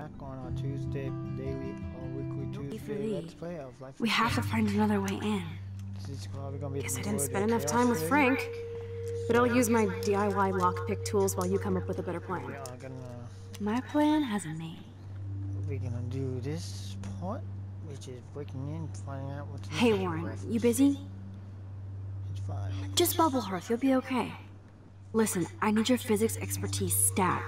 back on our Tuesday daily or weekly Tuesday Let's Play of Life. We have to find another way in. This is probably gonna be Guess I didn't spend enough time with Frank. But I'll use my DIY lockpick tools while you come up with a better plan. We are gonna My plan has a name. we're gonna do this part, which is breaking in, finding out what's Hey Warren, you busy? It's fine. Just bubble hearth, you'll be okay. Listen, I need your physics expertise stat.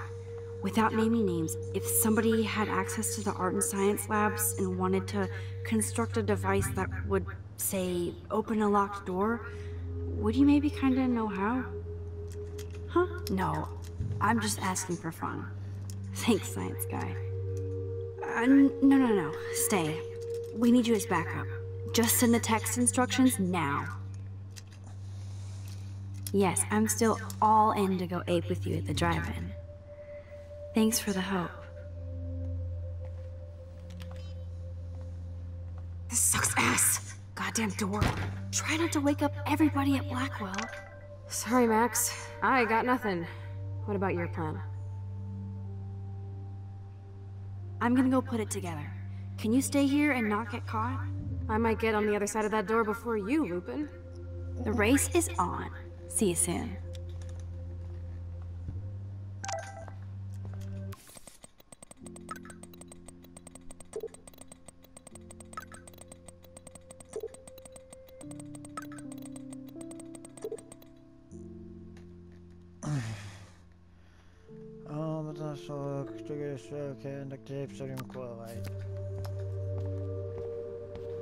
Without naming names, if somebody had access to the art and science labs and wanted to construct a device that would, say, open a locked door, would you maybe kinda know how? Huh? No, I'm just asking for fun. Thanks, science guy. Uh, no, no, no, stay. We need you as backup. Just send the text instructions now. Yes, I'm still all in to go ape with you at the drive-in. Thanks for the help. This sucks ass. Goddamn door. Try not to wake up everybody at Blackwell. Sorry, Max. I got nothing. What about your plan? I'm gonna go put it together. Can you stay here and not get caught? I might get on the other side of that door before you, Lupin. The race is on. See you soon.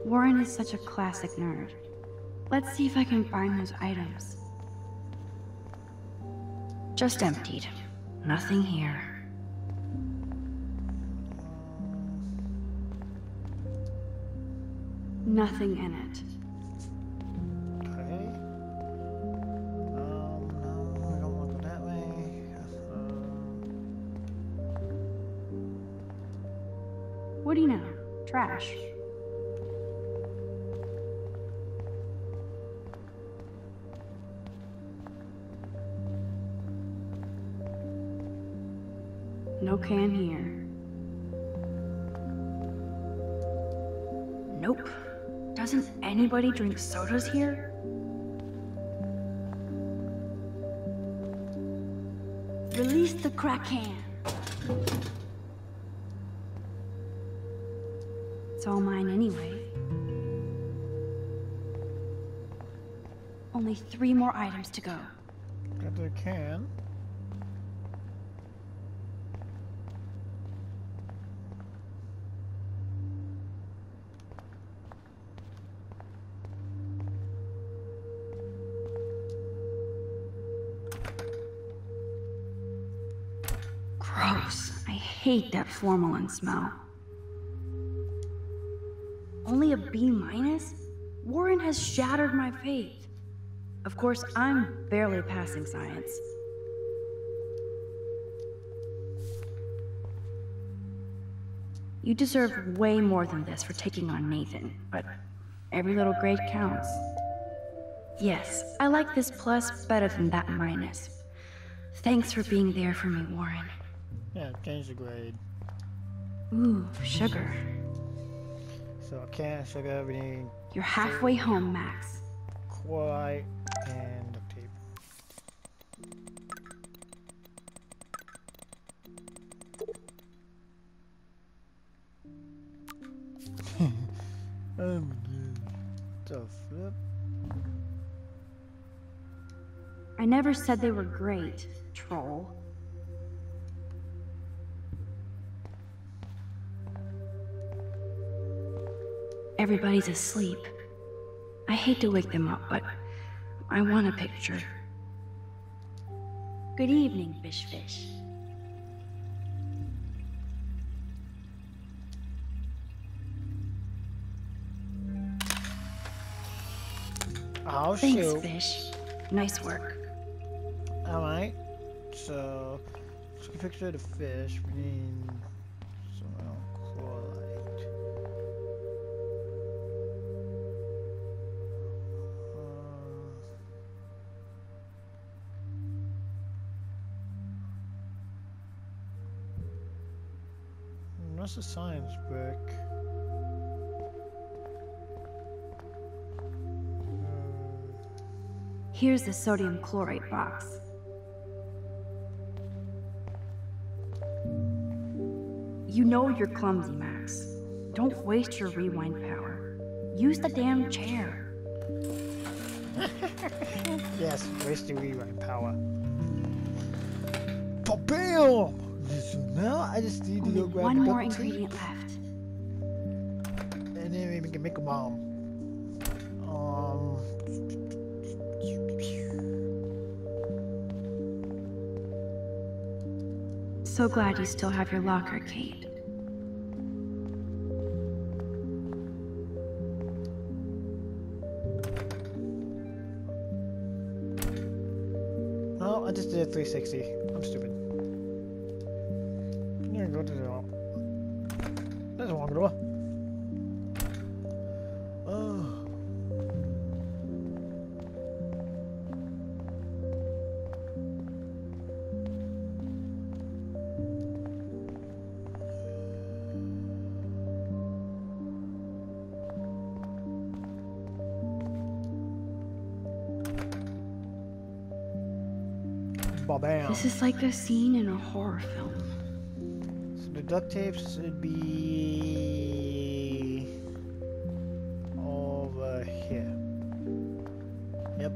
Warren is such a classic nerd. Let's see if I can find those items. Just emptied. Nothing here. Nothing in it. No can here. Nope. Doesn't anybody drink sodas here? Release the crack It's all mine anyway. Only three more items to go. got the can. Gross. I hate that formalin smell. Only a B minus? Warren has shattered my faith. Of course, I'm barely passing science. You deserve way more than this for taking on Nathan, but every little grade counts. Yes, I like this plus better than that minus. Thanks for being there for me, Warren. Yeah, change the grade. Ooh, sugar. So can't sugar, everything, You're halfway home, Max. chloride, and duct tape. god. The flip? I never said they were great, troll. Everybody's asleep. I hate to wake them up, but I want a picture. Good evening, Fish Fish. Oh Thanks, shoot. Fish. Nice work. Alright. So, let's get a picture of the fish. We need What's the science book? Um, Here's the sodium chlorate box. You know you're clumsy, Max. Don't waste your rewind power. Use the damn chair. yes, waste the rewind power. Bam! So now I just need to go grab one more ingredient left. and then we can make a bomb. Um. So glad you still have your locker, Kate. No, I just did a 360. I'm stupid. Ba-bam. This is like a scene in a horror film. So the duct tape should be over here. Yep.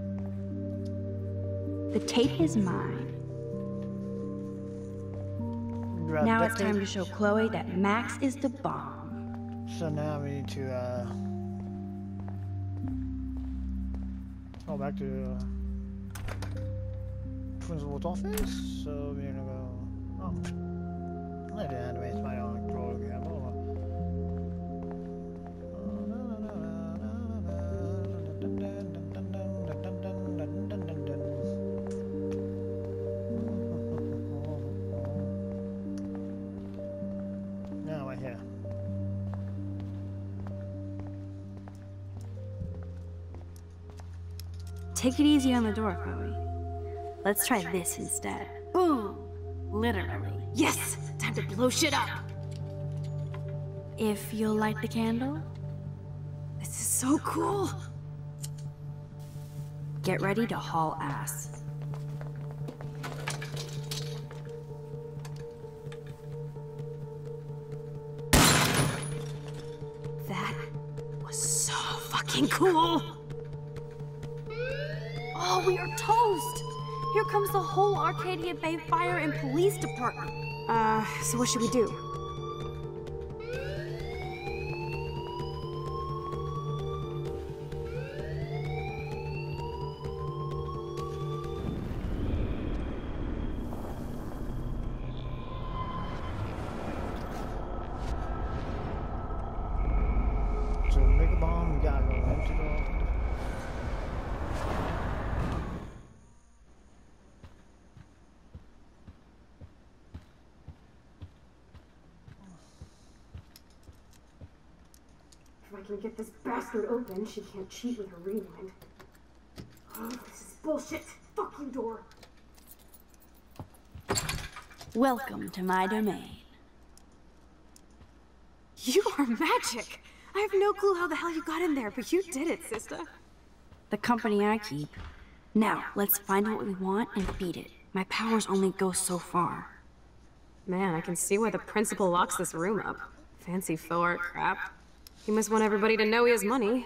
The tape is mine. Grab Now it's time to show Chloe that Max is the bomb. So now we need to uh go back to uh, principal's office. So we're gonna go. Oh, I didn't waste my own. Take it easy on the door, Chloe. Let's try this instead. Boom! Literally. Yes! Time to blow shit up! If you'll light the candle, This is so cool! get ready to haul ass. That was so fucking cool! Oh, we are toast! Here comes the whole Arcadia Bay Fire and Police Department. Uh, so what should we do? Can get this bastard open, she can't cheat with her rewind. Oh, this is bullshit! Fuck you, door! Welcome to my domain. You are magic! I have no clue how the hell you got in there, but you did it, sister. The company I keep. Now, let's find what we want and beat it. My powers only go so far. Man, I can see why the principal locks this room up. Fancy faux art crap. He must want everybody to know he has money.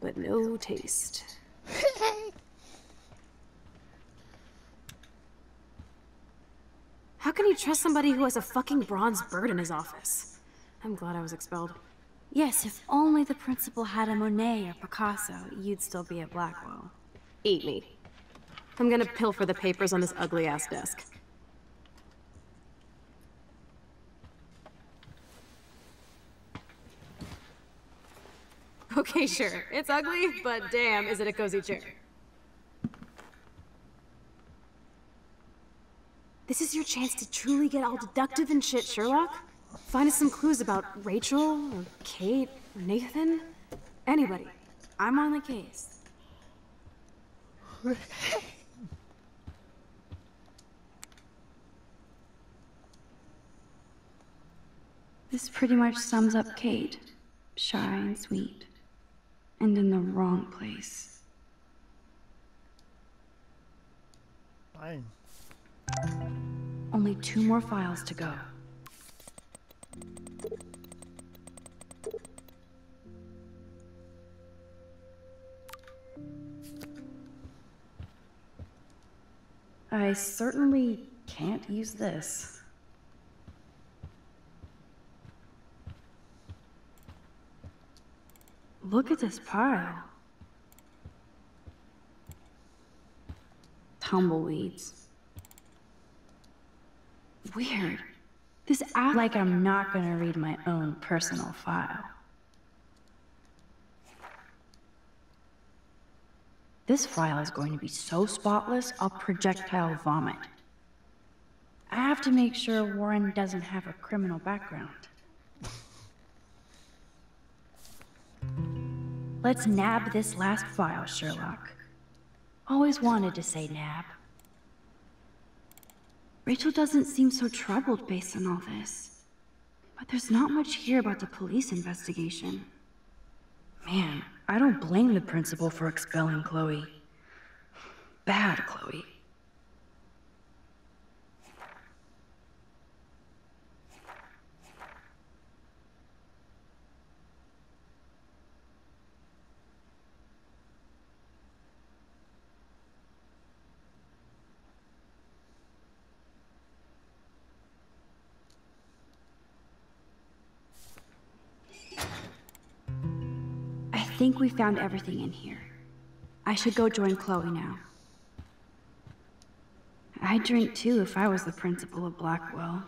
But no taste. How can you trust somebody who has a fucking bronze bird in his office? I'm glad I was expelled. Yes, if only the principal had a Monet or Picasso, you'd still be at Blackwell. Eat me. I'm gonna pilfer the papers on this ugly ass desk. Okay, sure. It's ugly, but damn, is it a cozy chair. This is your chance to truly get all deductive and shit, Sherlock. Find us some clues about Rachel, or Kate, or Nathan. Anybody. I'm on the case. This pretty much sums up Kate. Shy and sweet. And in the wrong place. Fine. Only two more files to go. I certainly can't use this. Look at this pile. Tumbleweeds. Weird. This act like I'm not gonna read my own personal file. This file is going to be so spotless, I'll projectile vomit. I have to make sure Warren doesn't have a criminal background. Let's nab this last file, Sherlock. Always wanted to say nab. Rachel doesn't seem so troubled based on all this. But there's not much here about the police investigation. Man, I don't blame the principal for expelling Chloe. Bad Chloe. I think we found everything in here. I should go join Chloe now. I'd drink too if I was the principal of Blackwell.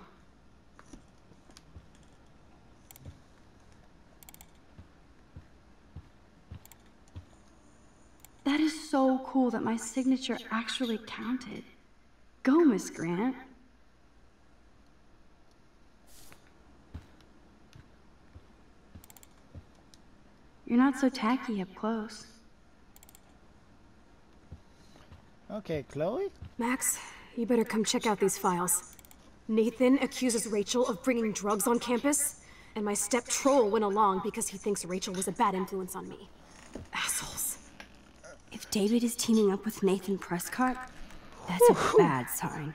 That is so cool that my signature actually counted. Go, Miss Grant. You're not so tacky up close. Okay, Chloe? Max, you better come check out these files. Nathan accuses Rachel of bringing drugs on campus, and my step troll went along because he thinks Rachel was a bad influence on me. Assholes. If David is teaming up with Nathan Prescott, that's a bad sign.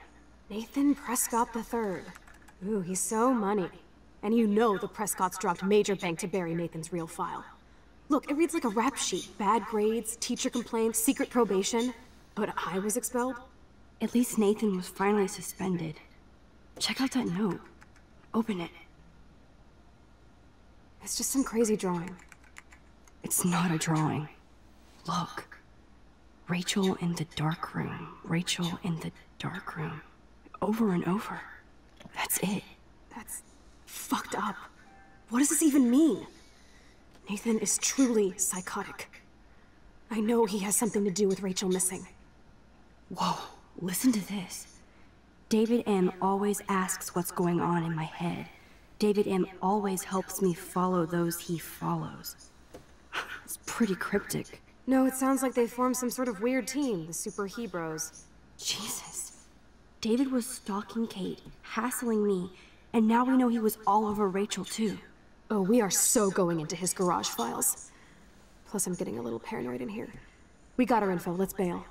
Nathan Prescott III. Ooh, he's so money. And you know the Prescotts dropped major bank to bury Nathan's real file. Look, it reads like a rap sheet. Bad grades, teacher complaints, secret probation. But I was expelled? At least Nathan was finally suspended. Check out that note. Open it. It's just some crazy drawing. It's not a drawing. Look. Rachel in the dark room. Rachel in the dark room. Over and over. That's it. That's fucked up. What does this even mean? Nathan is truly psychotic. I know he has something to do with Rachel missing. Whoa, listen to this. David M. always asks what's going on in my head. David M. always helps me follow those he follows. It's pretty cryptic. No, it sounds like they formed some sort of weird team, the Super Hebrews. Jesus. David was stalking Kate, hassling me, and now we know he was all over Rachel too. Oh, we are so going into his garage files. Plus, I'm getting a little paranoid in here. We got our info, let's bail.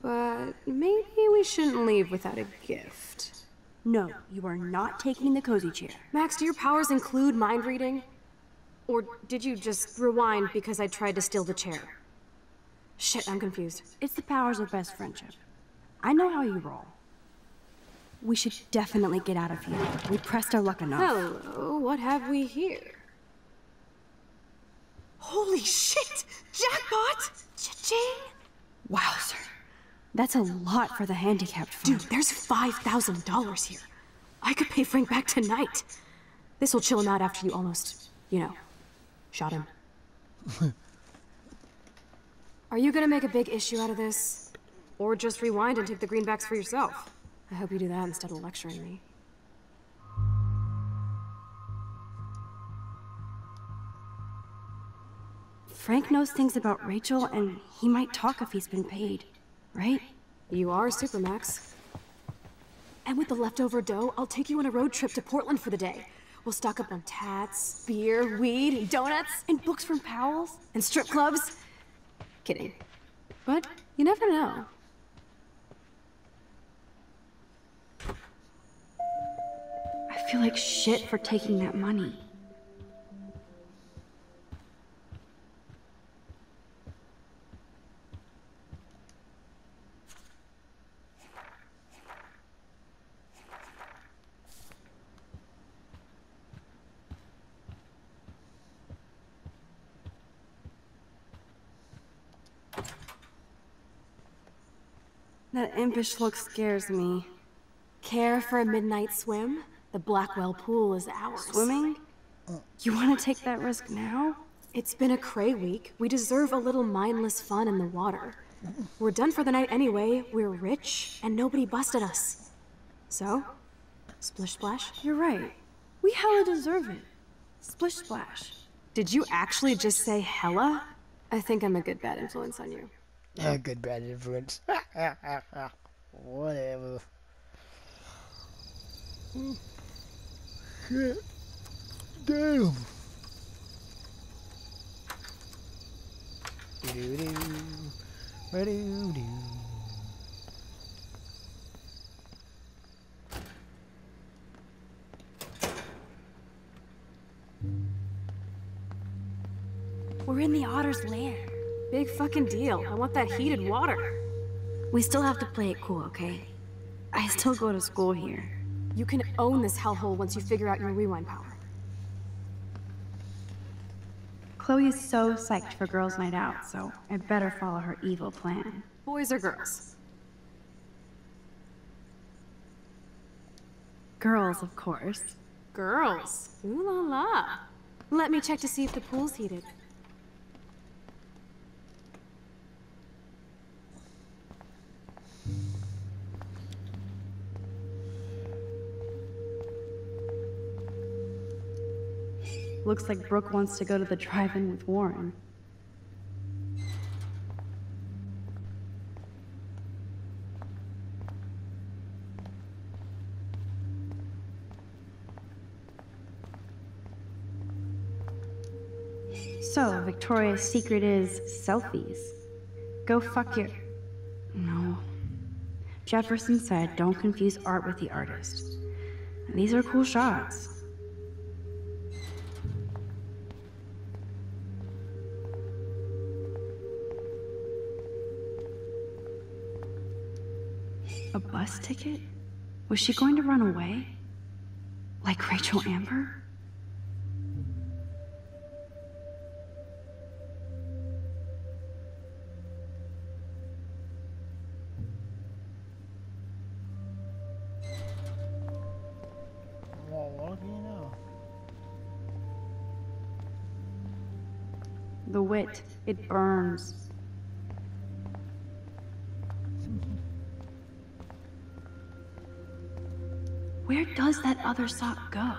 But maybe we shouldn't leave without a gift. No, you are not taking the cozy chair. Max, do your powers include mind reading? Or did you just rewind because I tried to steal the chair? Shit, I'm confused. It's the powers of best friendship. I know how you roll. We should definitely get out of here. We pressed our luck enough. Hello, what have we here? Holy shit! Jackpot! Cha-ching! Wow, sir. That's a lot for the handicapped fund. Dude, there's $5,000 here. I could pay Frank back tonight. This'll chill him out after you almost, you know, shot him. Are you gonna make a big issue out of this? Or just rewind and take the greenbacks for yourself? I hope you do that instead of lecturing me. Frank knows things about Rachel, and he might talk if he's been paid, right? You are Supermax. And with the leftover dough, I'll take you on a road trip to Portland for the day. We'll stock up on tats, beer, weed, donuts, And books from Powell's? and strip clubs. Kidding. But you never know. I feel like shit for taking that money. That impish look scares me. Care for a midnight swim? The Blackwell pool is ours. Swimming? You want to take that risk now? It's been a cray week. We deserve a little mindless fun in the water. We're done for the night anyway. We're rich, and nobody busted us. So, splish splash. You're right. We hella deserve it. Splish splash. Did you actually just say hella? I think I'm a good bad influence on you. A good bad influence. Whatever. Shit. Damn. Doo-doo. Ba-doo-doo. We're in the otter's lair. Big fucking deal. I want that heated water. We still have to play it cool, okay? I still go to school here. You can own this hellhole once you figure out your rewind power. Chloe is so psyched for girls' night out, so I better follow her evil plan. Boys or girls? Girls, of course. Girls. Ooh la la. Let me check to see if the pool's heated. Looks like Brooke wants to go to the drive-in with Warren. So, Victoria's secret is selfies. Go fuck your... No. Jefferson said don't confuse art with the artist. These are cool shots. Bus ticket? Was she going to run away? Like Rachel Amber? Well, what do you know? The wit, it burns. Where does that other sock go?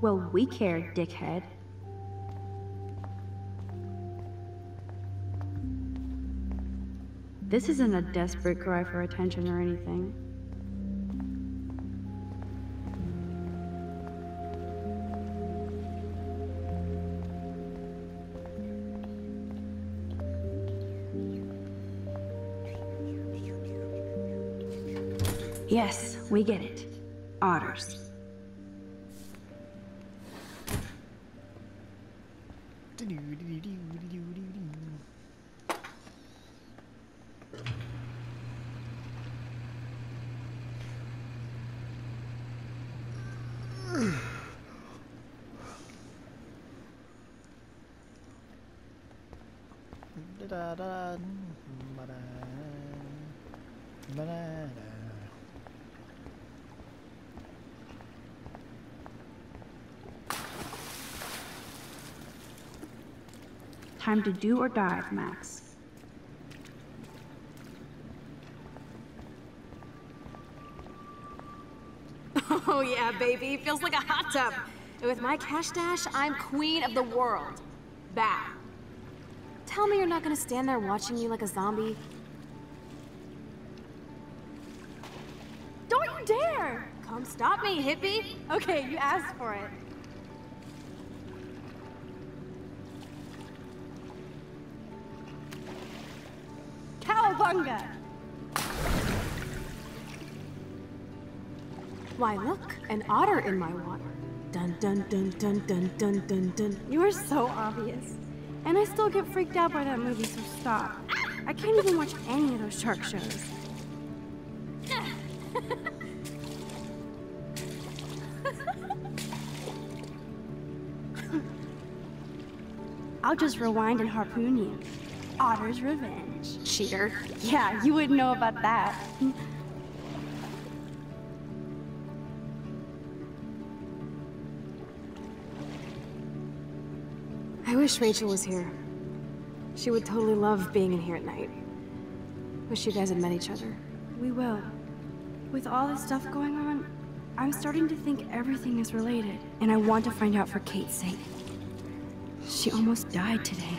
Well, we care, dickhead. This isn't a desperate cry for attention or anything. Yes, we get it. Otters. Time to do or die, Max. Oh yeah, baby. Feels like a hot tub. And with my cash dash, I'm queen of the world. Bad. Tell me you're not gonna stand there watching me like a zombie. Don't you dare! Come stop me, hippie! Okay, you asked for it. Cowabunga! Why, look, an otter in my water. Dun dun dun dun dun dun dun dun. You are so obvious. And I still get freaked out by that movie, so stop. I can't even watch any of those shark shows. I'll just rewind and harpoon you. Otter's revenge. Cheater. Yeah, you wouldn't know about that. I wish Rachel was here. She would totally love being in here at night. Wish you guys had met each other. We will. With all this stuff going on, I'm starting to think everything is related, and I want to find out for Kate's sake. She almost died today.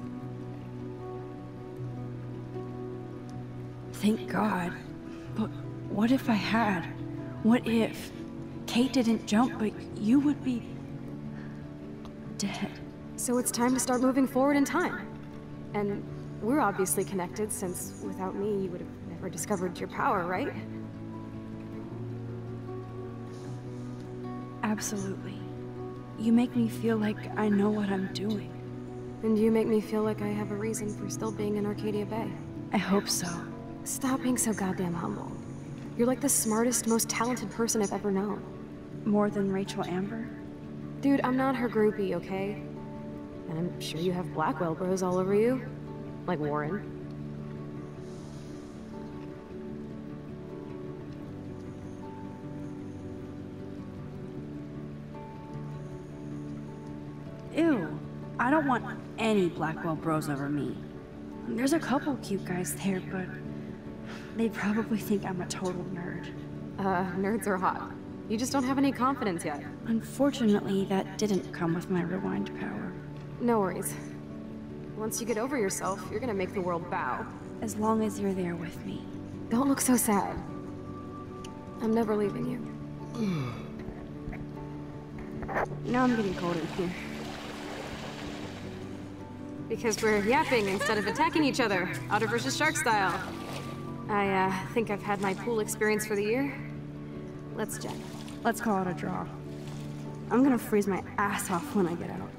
Thank God. But what if I had? What if Kate didn't jump, but you would be dead? So it's time to start moving forward in time. And we're obviously connected, since without me, you would have never discovered your power, right? Absolutely. You make me feel like I know what I'm doing. And you make me feel like I have a reason for still being in Arcadia Bay. I hope so. Stop being so goddamn humble. You're like the smartest, most talented person I've ever known. More than Rachel Amber? Dude, I'm not her groupie, okay? And I'm sure you have Blackwell bros all over you. Like Warren. Ew. I don't want any Blackwell bros over me. There's a couple cute guys there, but they probably think I'm a total nerd. Uh, nerds are hot. You just don't have any confidence yet. Unfortunately, that didn't come with my rewind power. No worries. Once you get over yourself, you're gonna make the world bow. As long as you're there with me. Don't look so sad. I'm never leaving you. Now I'm getting cold in here. Because we're yapping instead of attacking each other, otter versus shark style. I, uh, think I've had my pool experience for the year. Let's jet. Let's call it a draw. I'm gonna freeze my ass off when I get out.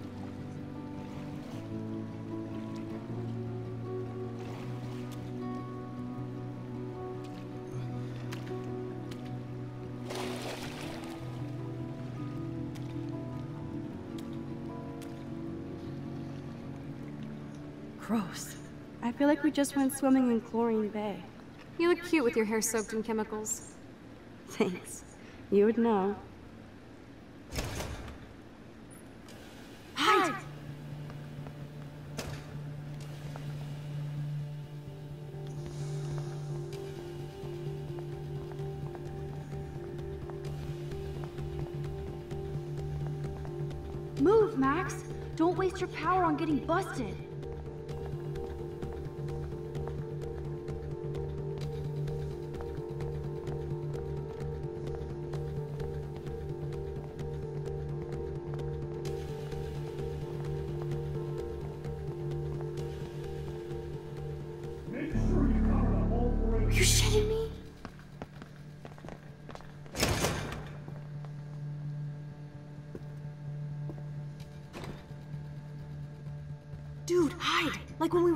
Gross. I feel like we just went swimming in Chlorine Bay. You look cute with your hair soaked in chemicals. Thanks. You would know. Hide! Move, Max! Don't waste your power on getting busted!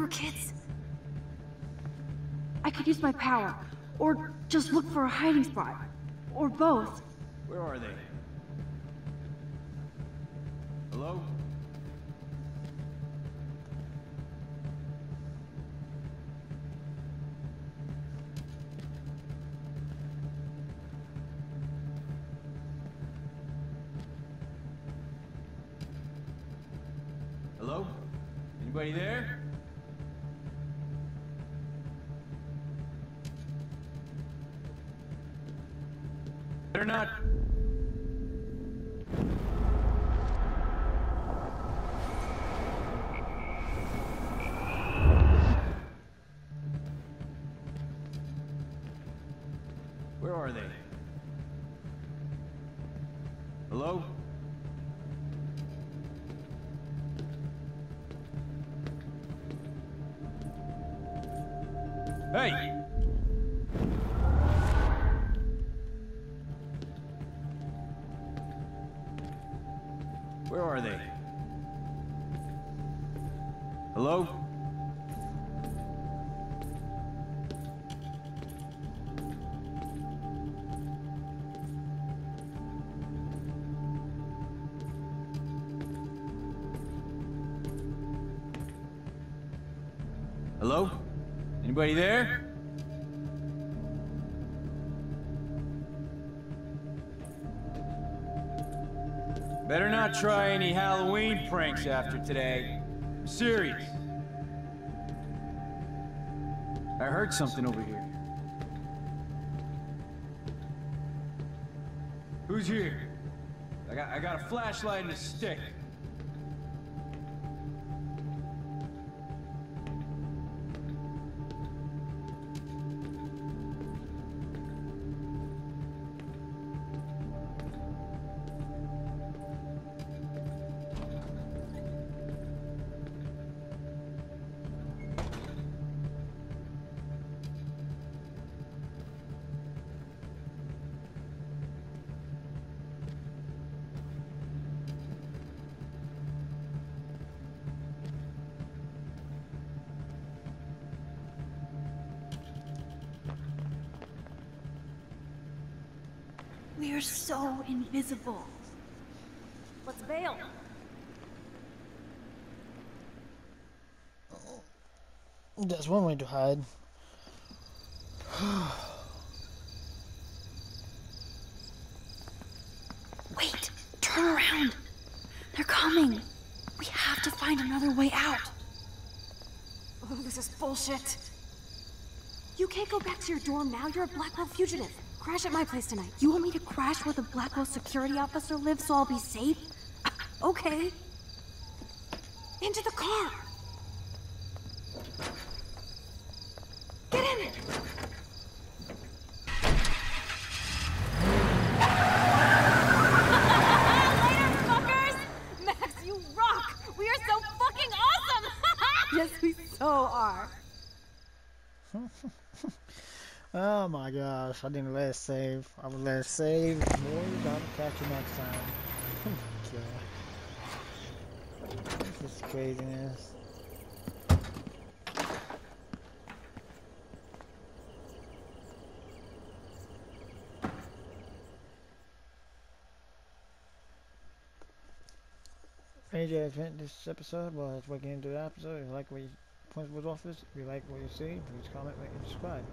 through, kids? I could use my power, or just look for a hiding spot, or both. Where are they? Hello? Hello? Anybody there? Not. Hello? Anybody there? Better not try any Halloween pranks after today. I'm serious. I heard something over here. Who's here? I got I got a flashlight and a stick. We're so invisible. Let's bail. That's one way to hide. Wait, turn around. They're coming. We have to find another way out. Oh, this is bullshit. You can't go back to your dorm now. You're a Blackwell fugitive. Crash at my place tonight. You want me to crash where the Blackwell security officer lives so I'll be safe? Okay. Into the car. Get in. Later, fuckers! Max, you rock! We are so fucking awesome! Yes, we so are. Oh my gosh, I didn't let it save. I would let it save. Boys, I'll catch you next time. Oh. This is craziness. AJ, enjoyed this episode, let's get into the episode. If you like what you, principal's office, if you like what you see, please comment, rate, and subscribe.